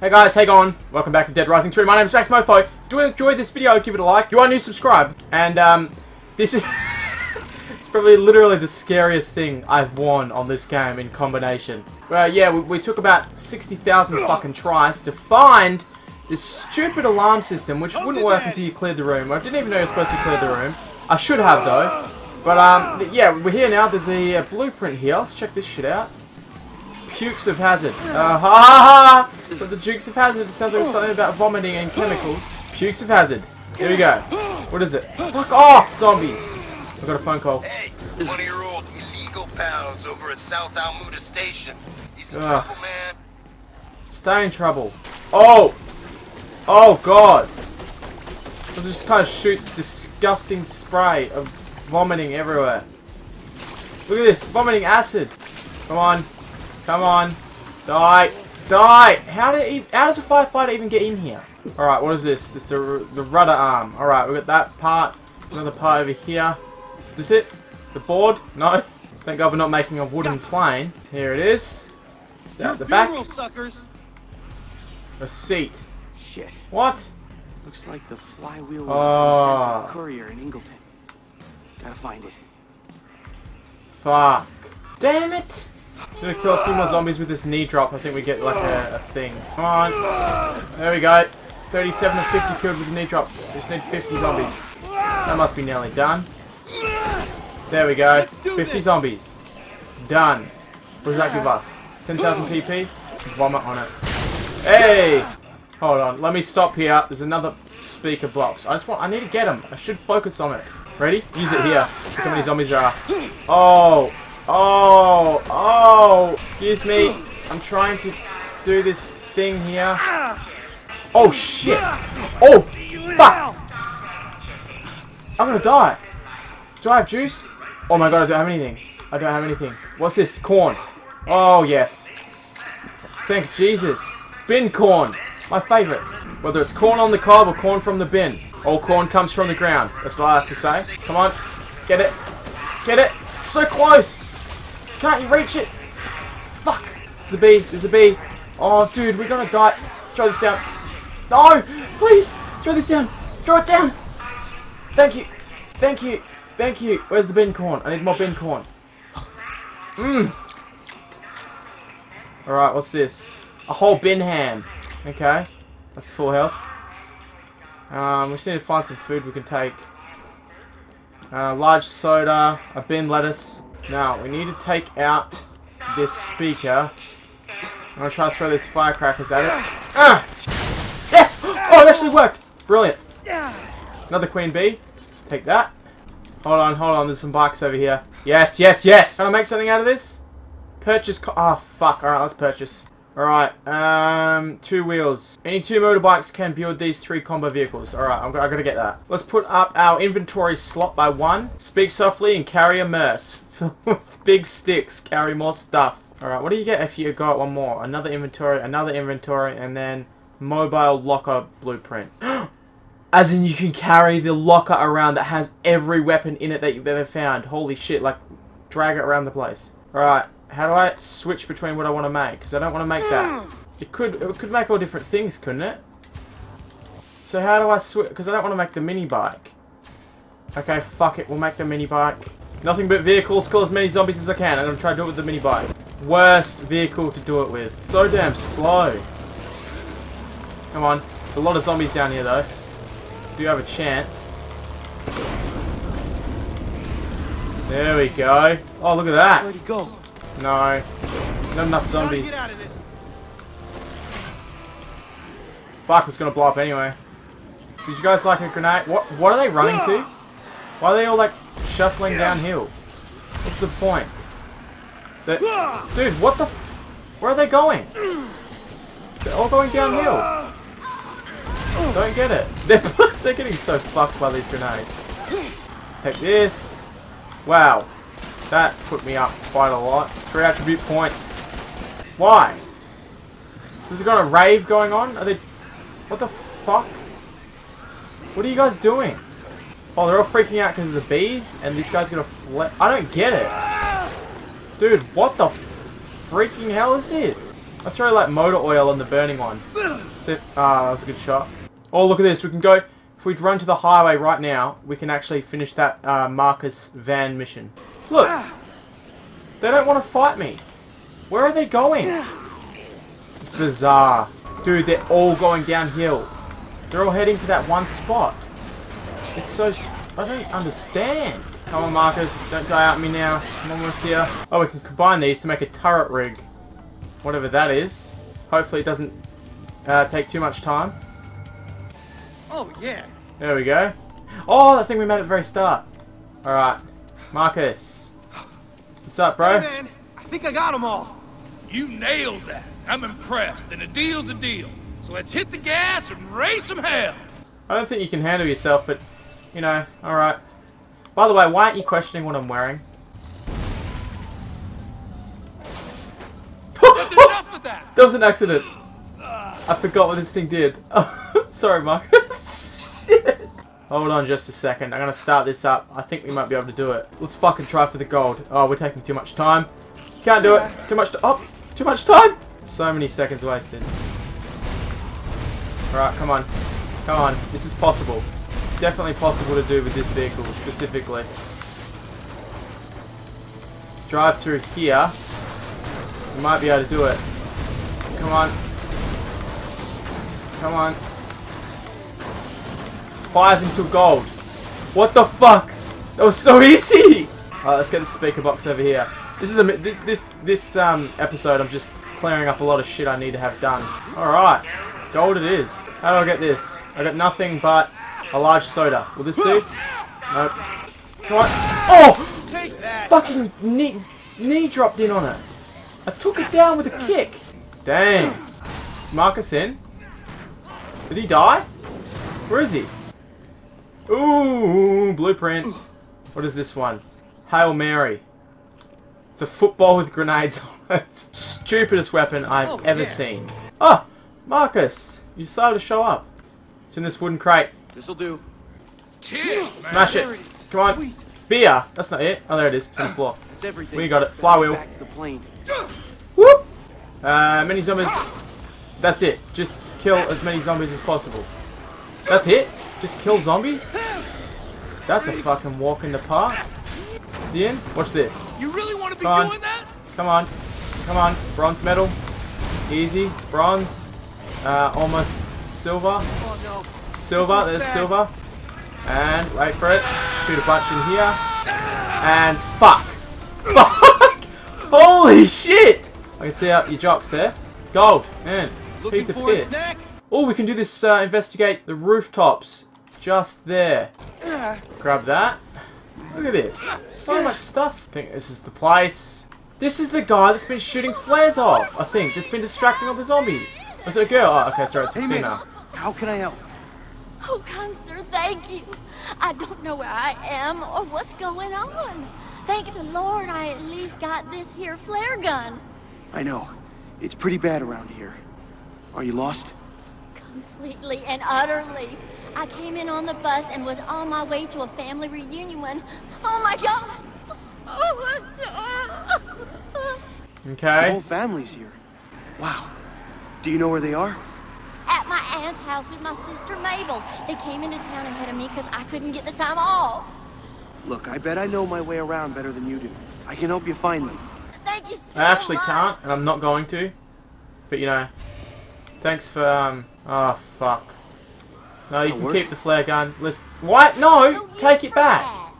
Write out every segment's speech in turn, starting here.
Hey guys, hey going? Welcome back to Dead Rising 3. My name is Max Moefoe. If you enjoyed this video, give it a like. If you are new, subscribe. And um, this is it's probably literally the scariest thing I've won on this game in combination. Well, yeah, we, we took about 60,000 fucking tries to find this stupid alarm system, which wouldn't work until you cleared the room. I didn't even know you were supposed to clear the room. I should have though. But um, yeah, we're here now. There's a, a blueprint here. Let's check this shit out. Pukes of Hazard. Uh, ha ha ha! So the Dukes of Hazzard sounds like something about vomiting and chemicals. Pukes of Hazard. Here we go. What is it? Fuck off, zombies! I got a phone call. Hey, one of your old illegal pals over at South Almuda Station. He's in Ugh. trouble, man. Stay in trouble. Oh! Oh god! This just kind of shoots disgusting spray of vomiting everywhere. Look at this, vomiting acid. Come on. Come on. Die. Die! How did he, how does a firefighter even get in here? Alright, what is this? It's the, the rudder arm. Alright, we got that part. Another part over here. Is this it? The board? No. Thank God we're not making a wooden plane. Here it is. It's out the back. Funeral suckers. A seat. Shit. What? Looks like the flywheel was Oh. sent to a ah. courier in Ingleton. Gotta find it. Fuck. Damn it! Gonna kill a few more zombies with this knee drop. I think we get like a, a thing. Come on. There we go. 37 of 50 killed with the knee drop. Just need 50 zombies. That must be nearly done. There we go. 50 zombies. Done. What does that give us? 10,000 PP? Vomit on it. Hey! Hold on. Let me stop here. There's another speaker box. I just want. I need to get him. I should focus on it. Ready? Use it here. Look how many zombies there are. Oh! Oh! Oh! Excuse me. I'm trying to do this thing here. Oh shit! Oh! Fuck! I'm gonna die. Do I have juice? Oh my god, I don't have anything. I don't have anything. What's this? Corn. Oh yes. Thank Jesus. Bin corn. My favourite. Whether it's corn on the cob or corn from the bin. All corn comes from the ground. That's what I like to say. Come on. Get it. Get it. So close. Can't you reach it? Fuck. There's a bee. There's a bee. Oh, dude, we're gonna die. Let's throw this down. No! Please! Throw this down. Throw it down. Thank you. Thank you. Thank you. Where's the bin corn? I need more bin corn. Mmm. Alright, what's this? A whole bin ham. Okay. That's full health. Um, we just need to find some food we can take. Uh, large soda, a bin lettuce. Now, we need to take out this speaker. I'm gonna try to throw these firecrackers at it. Ah! Yes! Oh, it actually worked! Brilliant. Another queen bee. Take that. Hold on, hold on. There's some bikes over here. Yes, yes, yes! Can I make something out of this? Purchase. Oh, fuck. Alright, let's purchase. Alright, um, two wheels. Any two motorbikes can build these three combo vehicles. Alright, I'm, go- I gotta get that. Let's put up our inventory slot by one. Speak softly and carry a merce. With big sticks. Carry more stuff. Alright, what do you get if you got one more? Another inventory, another inventory, and then mobile locker blueprint. As in you can carry the locker around that has every weapon in it that you've ever found. Holy shit, like drag it around the place. Alright, how do I switch between what I want to make? Because I don't want to make that. It could it could make all different things, couldn't it? So how do I switch? Because I don't want to make the mini bike. Okay, fuck it. We'll make the mini bike. Nothing but vehicles. Kill as many zombies as I can. I'm going to try to do it with the mini bike. Worst vehicle to do it with. So damn slow. Come on. There's a lot of zombies down here, though. Do you have a chance. There we go. Oh, look at that. Where'd he go? No. Not enough zombies. get out of this. Fuck was gonna blow up anyway. Did you guys like a grenade? What what are they running to? Why are they all like shuffling downhill? What's the point? Dude, what the f Where are they going? They're all going downhill. Don't get it. They're, they're getting so fucked by these grenades. Take this. Wow. That put me up quite a lot. Three attribute points. Why? Has it got a rave going on? Are they... What the fuck? What are you guys doing? Oh, they're all freaking out because of the bees? And this guy's gonna flip... I don't get it. Dude, what the freaking hell is this? Let's throw like motor oil on the burning one. See, ah, that was a good shot. Oh, look at this. We can go. If we'd run to the highway right now, we can actually finish that uh, Marcus van mission. Look, they don't want to fight me. Where are they going? It's bizarre, dude. They're all going downhill. They're all heading to that one spot. It's so. I don't understand. Come on, Marcus. Don't die out me now. I'm almost here. Oh, we can combine these to make a turret rig. Whatever that is. Hopefully it doesn't uh, take too much time. Oh, yeah. There we go. Oh, I think we made at the very start. Alright. Marcus. What's up, bro? Hey, man. I think I got them all. You nailed that. I'm impressed, and a deal's a deal. So let's hit the gas and raise some hell. I don't think you can handle yourself, but, you know, alright. By the way, why aren't you questioning what I'm wearing? That's enough of that. That was an accident. I forgot what this thing did. Sorry, Marcus. Hold on just a second. I'm gonna start this up. I think we might be able to do it. Let's fucking try for the gold. Oh, we're taking too much time. Can't do it. Too much. oh, too much time. So many seconds wasted. All right, come on, come on. This is possible. It's definitely possible to do with this vehicle specifically. Drive through here. We might be able to do it. Come on. Come on. Five until gold. What the fuck? That was so easy! Alright, let's get the speaker box over here. This is a this this um episode. I'm just clearing up a lot of shit I need to have done. All right, gold it is. How do I get this? I got nothing but a large soda. Will this do? Nope. Come on. Oh! Fucking knee knee dropped in on it. I took it down with a kick. Dang. Is Marcus in? Did he die? Where is he? Ooh, blueprint. What is this one? Hail Mary. It's a football with grenades on it. Stupidest weapon I've Oh, ever yeah. seen. Oh, Marcus, you decided to show up. It's in this wooden crate. This'll do. Cheers, man. Smash it. Come on. Sweet. Beer. That's not it. Oh, there it is. It's on the floor. It's everything. We got it. Flywheel. Back to the plane. Whoop! Uh, many zombies. That's it. Just kill as many zombies as possible. That's it? Just kill zombies? That's a fucking walk in the park. End? Watch this. You really want to be Come on. doing that? Come on. Come on. Bronze medal. Easy. Bronze. Uh, almost silver. Oh, no. Silver. There's bad. silver. And wait for it. Shoot a bunch in here. And fuck. Fuck! Holy shit! I can see out your jocks there. Gold. Man. Looking Piece of piss. Oh, we can do this, uh, investigate the rooftops. Just there. Grab that. Look at this. So much stuff. I think this is the place. This is the guy that's been shooting flares off, I think, that's been distracting all the zombies. Oh, Was it a girl? Oh, okay, sorry, it's a Hey, miss. How can I help? Oh, kind sir, thank you. I don't know where I am or what's going on. Thank the Lord I at least got this here flare gun. I know. It's pretty bad around here. Are you lost? Completely and utterly. I came in on the bus and was on my way to a family reunion when, oh my God. Oh my God. Okay. The whole family's here. Wow. Do you know where they are? At my aunt's house with my sister Mabel. They came into town ahead of me because I couldn't get the time off. Look, I bet I know my way around better than you do. I can help you find them. Thank you so I actually much. can't, and I'm not going to. But, you know, thanks for, um, oh, fuck. No, you That'll can work. keep the flare gun. Listen, what? No, No take it back. that.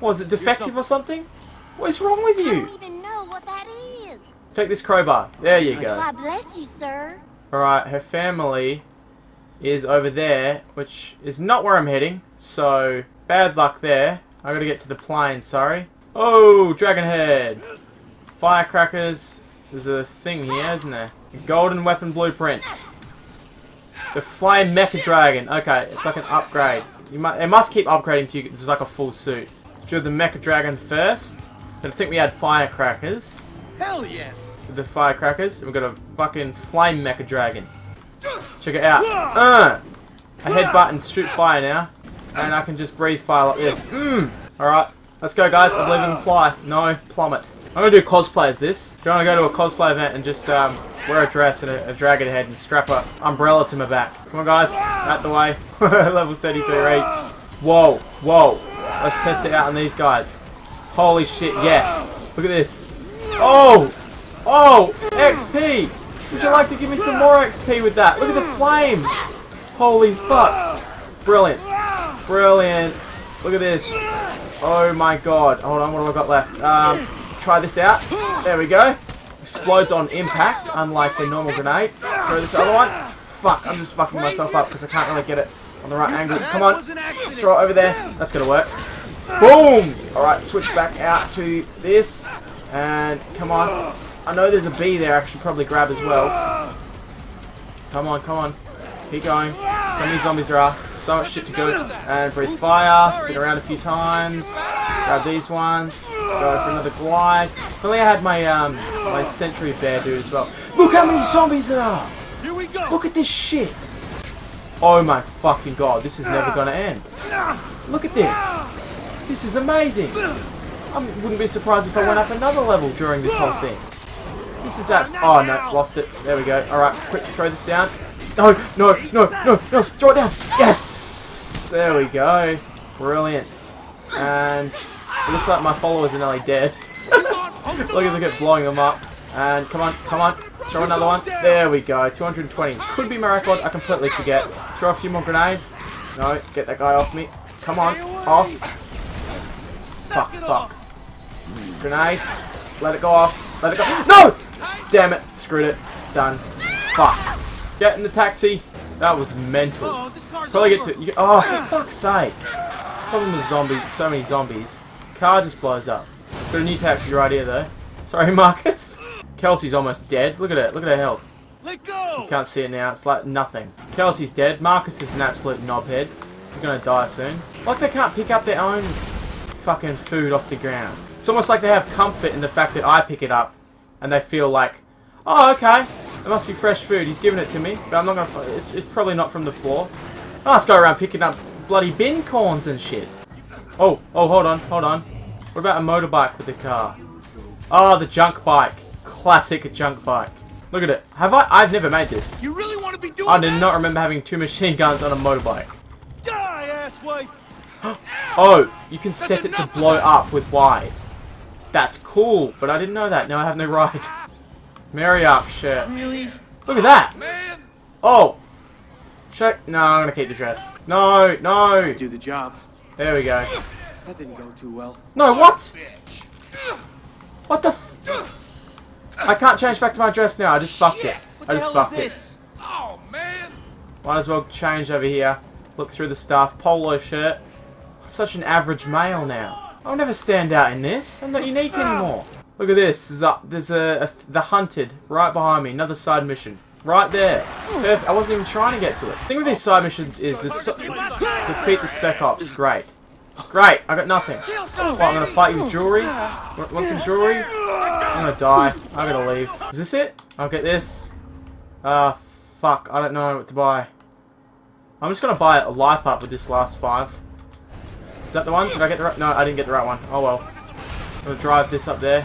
Was it defective some- or something? What is wrong with you? I you? don't even know what that is. Take this crowbar. There you go. Why, bless you, sir. Alright, her family is over there, which is not where I'm heading, so bad luck there. I gotta get to the plane, sorry. Oh, dragon head! Firecrackers. There's a thing here, isn't there? A golden weapon blueprint. The flame mecha dragon. Okay, it's like an upgrade. You they must keep upgrading to you. This is like a full suit. Let's do the mecha dragon first. Then I think we had firecrackers Hell yes! the firecrackers. and We've got a fucking flame mecha dragon. Check it out. Uh, I headbutt and shoot fire now. And I can just breathe fire like this. Mmm. Alright, let's go guys. I believe in fly. No, plummet. Gonna do cosplay as this. I'm gonna go to a cosplay event and just um, wear a dress and a, a dragon head and strap a umbrella to my back. Come on, guys, out the way. Level 33 reach. Whoa, whoa. Let's test it out on these guys. Holy shit, yes. Look at this. Oh, oh, XP. Would you like to give me some more XP with that? Look at the flames. Holy fuck. Brilliant. Brilliant. Look at this. Oh my god. Hold on, what have I got left? Um, try this out. There we go. Explodes on impact, unlike the normal grenade. Let's throw this other one. Fuck, I'm just fucking myself up because I can't really get it on the right angle. Come on. Throw it over there. That's gonna work. Boom! Alright, switch back out to this. And come on. I know there's a bee there I should probably grab as well. Come on, come on. Keep going. How many zombies there are? So much shit to go. And breathe fire. Spin around a few times. Grab these ones. Go for another glide. If only I had my um my sentry bear do as well. Look how many zombies there are! Here we go. Look at this shit! Oh my fucking god, this is never gonna end. Look at this! This is amazing! I wouldn't be surprised if I went up another level during this whole thing. This is abs- Oh no, lost it. There we go. Alright, quick, throw this down. No, no, no, no, no, throw it down! Yes! There we go. Brilliant. And it looks like my followers are nearly dead. Look at look at blowing them up. And come on, come on. Throw another one. There we go. 220. Could be my record. I completely forget. Throw a few more grenades. No, get that guy off me. Come on, off. Fuck, fuck. Grenade. Let it go off. Let it go. No! Damn it. Screwed it. It's done. Fuck. Get in the taxi. That was mental. Oh, this car's Probably get to. You, oh, for fuck's sake. Problem with zombies. So many zombies. Car just blows up. Got a new taxi right here, though. Sorry, Marcus. Kelsey's almost dead. Look at it. Look at her health. Let go. Can't see it now. It's like nothing. Kelsey's dead. Marcus is an absolute knobhead. He's gonna die soon. Like they can't pick up their own fucking food off the ground. It's almost like they have comfort in the fact that I pick it up, and they feel like, oh, okay, it must be fresh food. He's giving it to me, but I'm not gonna. It's, it's probably not from the floor. Oh, let's go around picking up bloody bin corns and shit. Oh, oh, hold on, hold on. What about a motorbike with a car? Oh, the junk bike. Classic junk bike. Look at it. Have I? I've never made this. You really want to be doing I did that? not remember having two machine guns on a motorbike. Die, asswipe. Oh, you can set it to blow up with Y. That's cool, but I didn't know that. Now I have no ride. Marriott shirt. Really? Look at that. Man. Oh. Check. No, I'm gonna keep the dress. No, no. Do the job. There we go. That didn't go too well. No, what? What the? F I can't change back to my dress now. I just fucked it. What I just hell is fucked it. Oh, man. Might as well change over here. Look through the stuff. Polo shirt. Such an average male now. I'll never stand out in this. I'm not unique oh. anymore. Look at this. There's a, there's a, a the hunted right behind me. Another side mission. Right there. Perfect. I wasn't even trying to get to it. The thing with these side missions is so defeat the spec ops. Great. Great. I got nothing. I'm gonna fight you with jewelry? Want, want some jewelry? I'm gonna die. I'm gonna leave. Is this it? I'll get this. Ah, fuck. I don't know what to buy. I'm just gonna buy a life up with this last five. Is that the one? Did I get the right? No, I didn't get the right one. Oh well. I'm gonna drive this up there.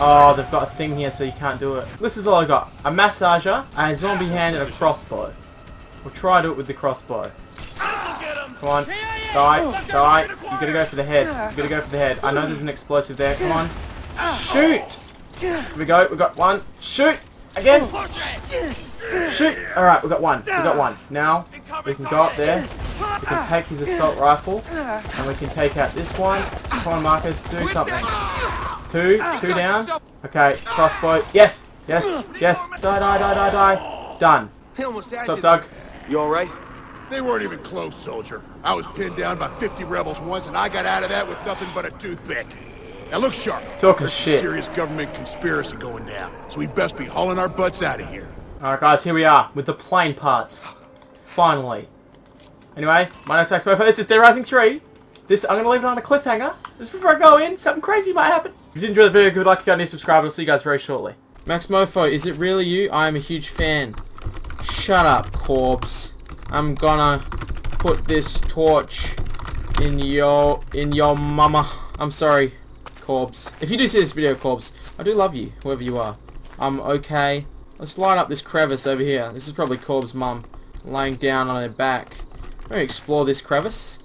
Oh, they've got a thing here so you can't do it. This is all I got. A massager, a zombie hand, and a crossbow. We'll try to do it with the crossbow. Come on. Die. Die. You gotta go for the head. You gotta go for the head. I know there's an explosive there. Come on. Shoot! Here we go. We got one. Shoot! Again! Shoot! Alright, we got one. We got one. Now, we can go up there. We can take his assault rifle. And we can take out this one. Come on, Marcus. Do something. Two. Two down. Okay, crossbow. Yes! Yes! Yes! Die, die, die, die, die. Done. They What's up. Doug? You alright? They weren't even close, soldier. I was pinned down by 50 rebels once, and I got out of that with nothing but a toothpick. Now look sharp. Talking There's shit. serious government conspiracy going down, so we best be hauling our butts out of here. Alright guys, here we are with the plane parts. Finally. Anyway, my name's Max Moefoe, this is Dead Rising 3. This, I'm going to leave it on a cliffhanger. Just before I go in, something crazy might happen. If you did enjoy the video, a like if you haven't subscribed. I'll see you guys very shortly. Max Moefoe, is it really you? I am a huge fan. Shut up, corpse. I'm gonna put this torch in your, in your mama. I'm sorry. Corbs. If you do see this video, Corbs, I do love you, whoever you are. I'm okay. Let's line up this crevice over here. This is probably Corb's mum laying down on her back. Going to explore this crevice.